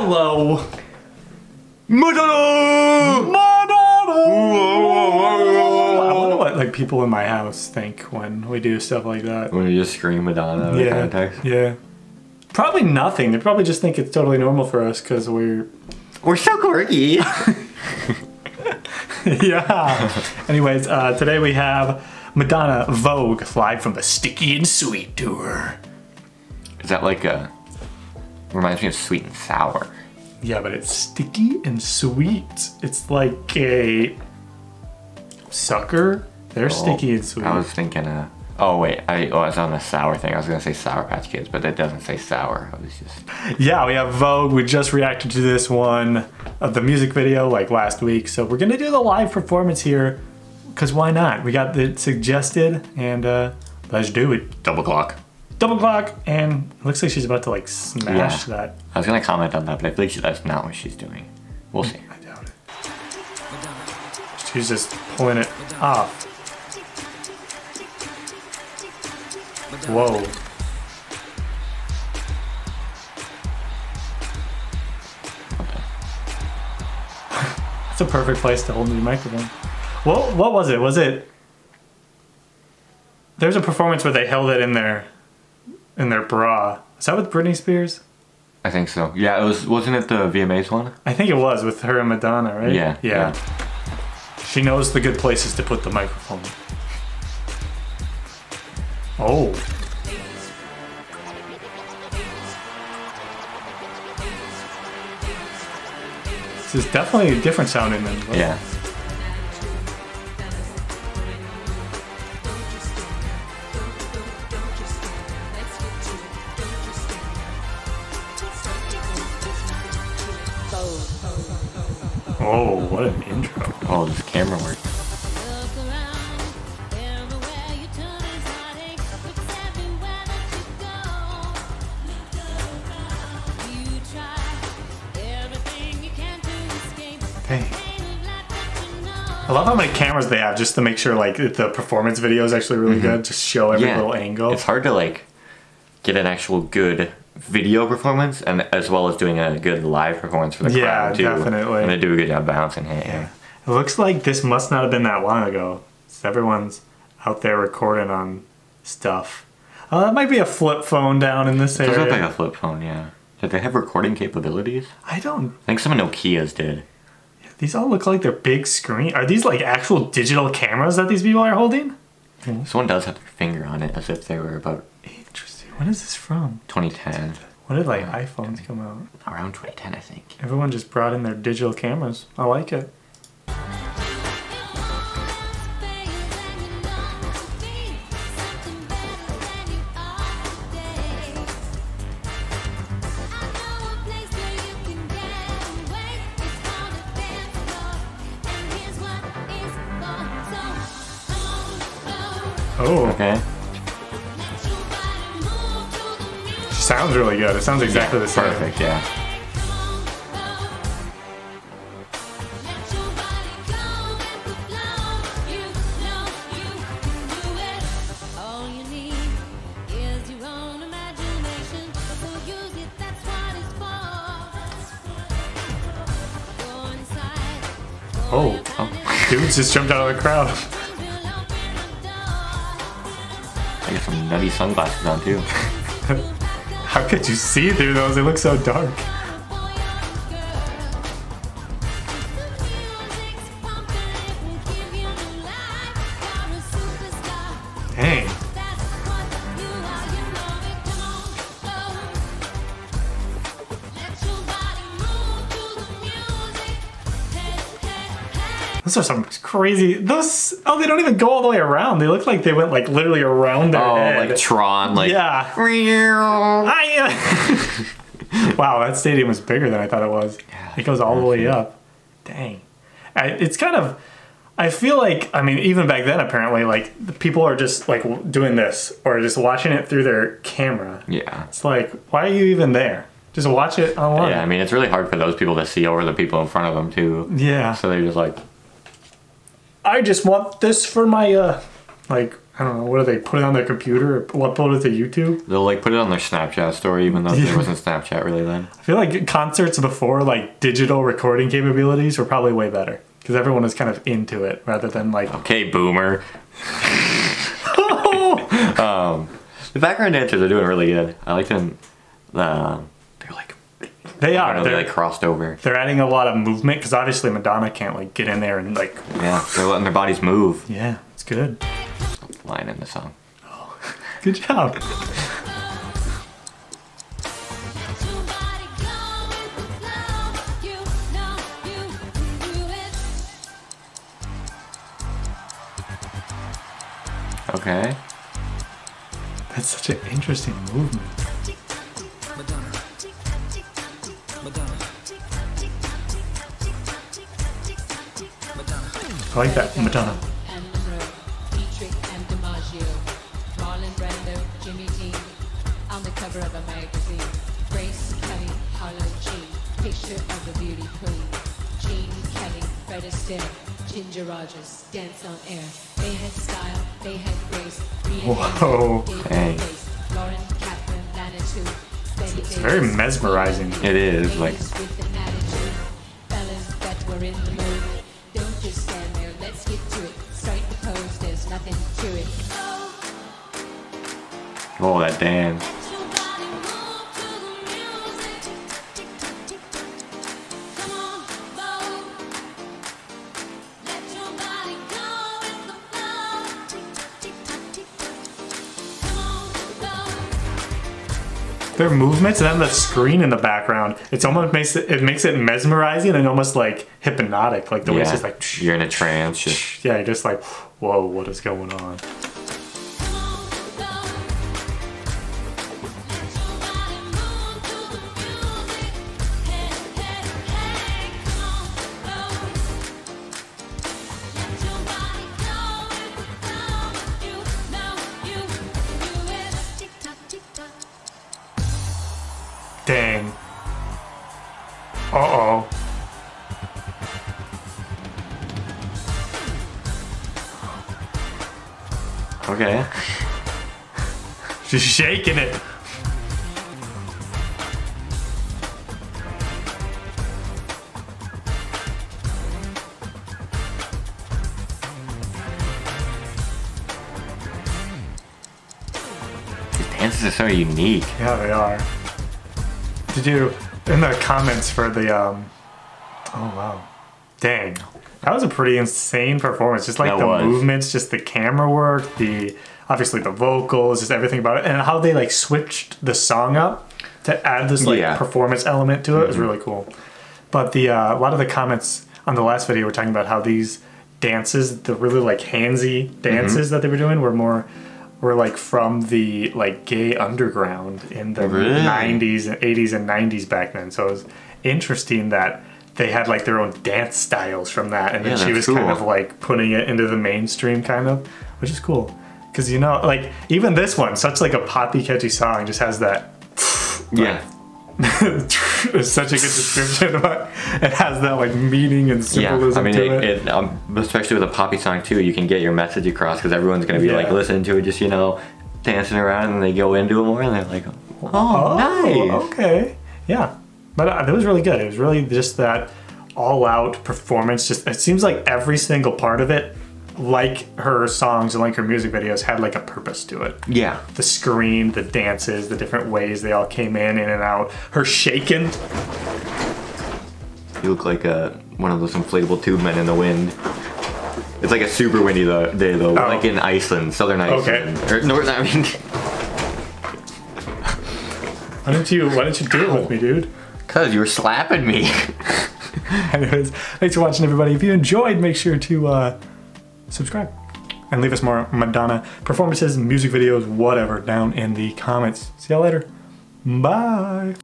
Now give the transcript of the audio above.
Hello! Madonna! Madonna! I wonder what like people in my house think when we do stuff like that. When you just scream Madonna in Yeah, context. yeah. Probably nothing. They probably just think it's totally normal for us because we're We're so quirky. yeah. Anyways, uh, today we have Madonna Vogue live from the Sticky and Sweet tour. Is that like a reminds me of sweet and sour? Yeah, but it's sticky and sweet. It's like a sucker. They're sticky and sweet. I was thinking uh oh wait, I oh, I was on the sour thing. I was gonna say Sour Patch Kids, but that doesn't say sour. I was just Yeah, we have Vogue. We just reacted to this one of the music video like last week. So we're gonna do the live performance here. Cause why not? We got it suggested and uh let's do it. double clock. Double clock and looks like she's about to like smash Yeah. that. I was gonna comment on that, but I feel like she- that's not what she's doing. We'll see. I doubt it. She's just pulling it off. Whoa. That's a perfect place to hold the microphone. What what was it? Was it There's a performance where they held it in their in their bra. Is that with Britney Spears? I think so. Yeah, it was wasn't it the VMAs one? I think it was with her and Madonna, right? Yeah, Yeah. She knows the good places to put the microphone. Oh. This is definitely a different sounding than Yeah. Oh, what an intro. Oh, this camera work. Dang. I love how many cameras they have just to make sure like the performance video is actually really mm-hmm. good. Just show every. Yeah. little angle. It's hard to like get an actual good video performance and as well as doing a good live performance for the Yeah, crowd too. definitely. And they do a good job balancing it. Yeah. It looks like this must not have been that long ago. Everyone's out there recording on stuff. Oh, that might be a flip phone down in this Does area. look like a flip phone, yeah. Did they have recording capabilities? I don't. I think some of Nokia's did. These all look like they're big screen. Are these like actual digital cameras that these people are holding? This one does have their finger on it as if they were about Interesting. When is this from? 2010. When did like iPhones come out? Around 2010, I think. Everyone just brought in their digital cameras. I like it. Oh, Okay. Sounds really good. It sounds exactly the same. Perfect, yeah. Oh, Oh, dudes just jumped out of the crowd. I got some nutty sunglasses on too. How could you see through those? They look so dark. Those are some crazy. Those oh, they don't even go all the way around. They look like they went like literally around their Oh, head. like Tron, like. yeah. I, uh, wow, that stadium was bigger than I thought it was. Yeah, it goes all the way up. Dang. I, it's kind of. I feel like I mean even back then apparently like the people are just like w- doing this or just watching it through their camera. Yeah. It's like why are you even there? Just watch it online. Yeah, I mean, it's really hard for those people to see over the people in front of them too. Yeah. So they're just like, I just want this for my uh like I don't know. What do they put it on their computer? Or upload it to YouTube? They'll like put it on their Snapchat story, even though Yeah. there wasn't Snapchat really then. I feel like concerts before like digital recording capabilities were probably way better because everyone was kind of into it rather than like Okay, boomer. um, the background dancers are doing really good. I like them. Uh, they are. know, they They're, like crossed over. they're adding a lot of movement because obviously Madonna can't like get in there and like Yeah, they're letting their bodies move. yeah, it's good. Line in the song. Good job. Okay. That's such an interesting movement. I like that Madonna. Rogers, dance on air. They had style, they had grace. Whoa. Hey. Lauren Catherine, Manitou, Betty It's very mesmerizing. It is like Oh, that an Their movements and then the screen in the background. It's almost makes it it makes it mesmerizing and almost like hypnotic. Like the way it's just like you're in a trance. Yeah, you're just like whoa, what is going on? Uh oh. okay. She's shaking it. These dances are so unique. Yeah, they are. Did you in the comments for the um Oh wow. Dang. That was a pretty insane performance. Just like That the was. movements, just the camera work, the obviously the vocals, just everything about it. And how they like switched the song up to add this like Yeah. Mm-hmm. performance element to it was really cool. But the uh, a lot of the comments on the last video were talking about how these dances, the really like handsy dances Mm-hmm. that they were doing, were more were like from the like gay underground in the Really? 90s and 80s and 90s back then. So it was interesting that they had like their own dance styles from that, and then Yeah, she that's was kind of like putting it into the mainstream, kind of, which is cool. Because you know, like even this one, such like a poppy, catchy song, just has that. Yeah. It's such a good description, but it has that like meaning and Yeah, symbolism I mean, to it, it. it, um, especially with a poppy song too, you can get your message across because everyone's gonna be like listening to it, just you know, dancing around, and they go into it more, and they're like, "Oh, nice." Okay, yeah, but uh, that was really good. It was really just that all-out performance. Just it seems like every single part of it, like her songs and like her music videos, had like a purpose to it. Yeah, the screen, the dances, the different ways they all came in, in and out. Her shaking. you look like uh, one of those inflatable tube men in the wind. It's like a super windy though, day though, Oh. like in Iceland, southern Iceland, or north. I mean, Why didn't you? Why didn't you do it with me, dude? cause you were slapping me. Anyways, thanks for watching, everybody. If you enjoyed, make sure to uh, subscribe and leave us more Madonna performances, music videos, whatever, down in the comments. See y'all later. Bye.